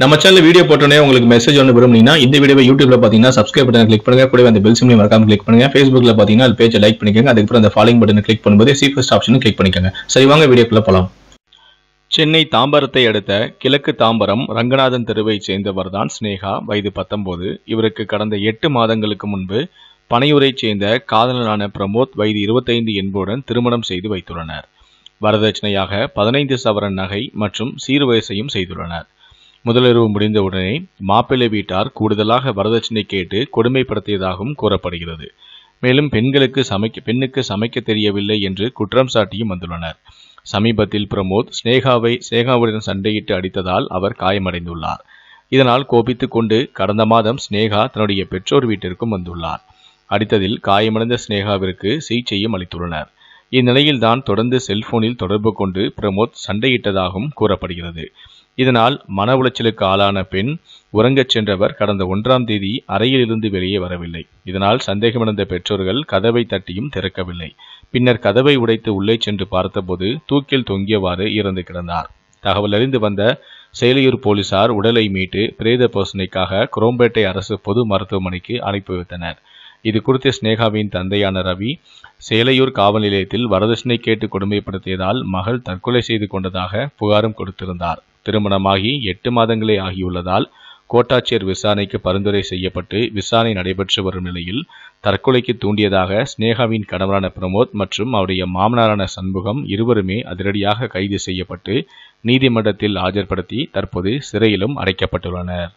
நம்ம channel video போட்டோன்னே உங்களுக்கு மெசேஜ் ஒன்று விரும்புனீங்கன்னா இந்த வீடியோ யூடியூப்ல பார்த்தீங்கன்னா சப்ஸ்கிரைப் பட்டன் கிளிக் பண்ணுங்க. கூட அந்த பெல் சிம்லையும் மறக்காம கிளிக் பண்ணுங்க. ஃபேஸ்புக்ல பார்த்தீங்கன்னா அது பேஜை லைக் பண்ணிக்கோங்க. அதுக்கப்புறம் அந்த ஃபாலோயிங் பட்டனை கிளிக் பண்ணும்போது சி ஃபர்ஸ்ட் ஆப்ஷனும் கிளிக் பண்ணிக்கோங்க. சரி வாங்க வீடியோக்குள்ள போலாம். சென்னை தாம்பரத்தை அடுத்த கிழக்கு தாம்பரம் ரங்கநாதன் தெருவைச் சேர்ந்தவர் தான் ஸ்னேகா வயது பத்தொன்பது. இவருக்கு கடந்த எட்டு மாதங்களுக்கு முன்பு பனையூரைச் சேர்ந்த காதலனான பிரமோத் வயது இருபத்தைந்து என்பவுடன் திருமணம் செய்து வைத்துள்ளனர். வரதட்சணையாக பதினைந்து சவரன் நகை மற்றும் சீர்வயசையும் செய்துள்ளனர். முதலிரவு முடிந்தவுடனே மாப்பிள்ளை வீட்டார் கூடுதலாக வரதட்சணை கேட்டு கொடுமைப்படுத்தியதாகவும் கூறப்படுகிறது. மேலும் பெண்களுக்கு சமைக்க பெண்ணுக்கு சமைக்க தெரியவில்லை என்று குற்றம் சாட்டியும் வந்துள்ளனர். சமீபத்தில் பிரமோத் ஸ்னேகாவை ஸ்னேகாவுடன் சண்டையிட்டு அடித்ததால் அவர் காயமடைந்துள்ளார். இதனால் கோபித்து கொண்டு கடந்த மாதம் ஸ்னேகா தன்னுடைய பெற்றோர் வீட்டிற்கும் வந்துள்ளார். அடித்ததில் காயமடைந்த ஸ்னேகாவிற்கு சிகிச்சையும் அளித்துள்ளனர். இந்நிலையில்தான் தொடர்ந்து செல்போனில் தொடர்பு கொண்டு பிரமோத் சண்டையிட்டதாகவும் கூறப்படுகிறது. இதனால் மன உளைச்சலுக்கு ஆளான பெண் உறங்கச் சென்றவர் கடந்த ஒன்றாம் தேதி அறையிலிருந்து வெளியே வரவில்லை. இதனால் சந்தேகமடைந்த பெற்றோர்கள் கதவை தட்டியும் திறக்கவில்லை. பின்னர் கதவை உடைத்து உள்ளே சென்று பார்த்தபோது தூக்கில் தொங்கியவாறு இறந்து கிடந்தார். தகவல் அறிந்து வந்த சேலையூர் போலீசார் உடலை மீட்டு பிரேத பரிசோதனைக்காக குரோம்பேட்டை அரசு பொது மருத்துவமனைக்கு அனுப்பி வைத்தனர் இது குறித்து ஸ்னேகாவின் தந்தையான ரவி சேலையூர் காவல் நிலையத்தில் வரதட்சணை கேட்டு கொடுமைப்படுத்தியதால் மகள் தற்கொலை செய்து கொண்டதாக புகாரும் கொடுத்திருந்தார். திருமணமாகி எட்டு மாதங்களே ஆகியுள்ளதால் கோட்டாட்சியர் விசாரணைக்கு பரிந்துரை செய்யப்பட்டு விசாரணை நடைபெற்று வரும் நிலையில் தற்கொலைக்கு தூண்டியதாக ஸ்னேகாவின் கணவரான பிரமோத் மற்றும் அவருடைய மாமனாரான சண்முகம் இருவருமே அதிரடியாக கைது செய்யப்பட்டு நீதிமன்றத்தில் ஆஜர்படுத்தி தற்போது சிறையிலும் அடைக்கப்பட்டுள்ளனர்.